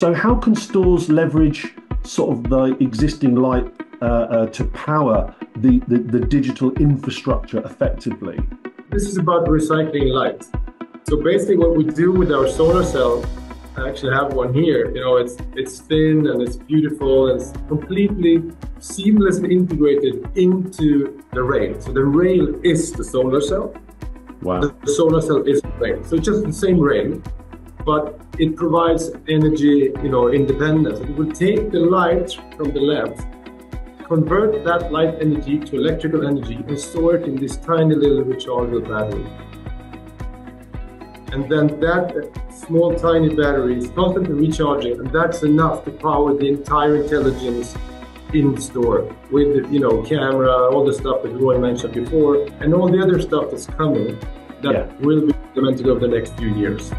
So, how can stores leverage sort of the existing light uh, uh, to power the, the, the digital infrastructure effectively? This is about recycling light. So basically, what we do with our solar cell, I actually have one here. You know, it's it's thin and it's beautiful and it's completely seamlessly integrated into the rail. So the rail is the solar cell. Wow. The, the solar cell is the rail. So it's just the same rail, but it provides energy, you know, independence. It will take the light from the lamp, convert that light energy to electrical energy, and store it in this tiny little rechargeable battery. And then that small tiny battery is constantly recharging, and that's enough to power the entire intelligence in the store with you know camera, all the stuff that Roy mentioned before, and all the other stuff that's coming that Yeah. will be implemented over the next few years.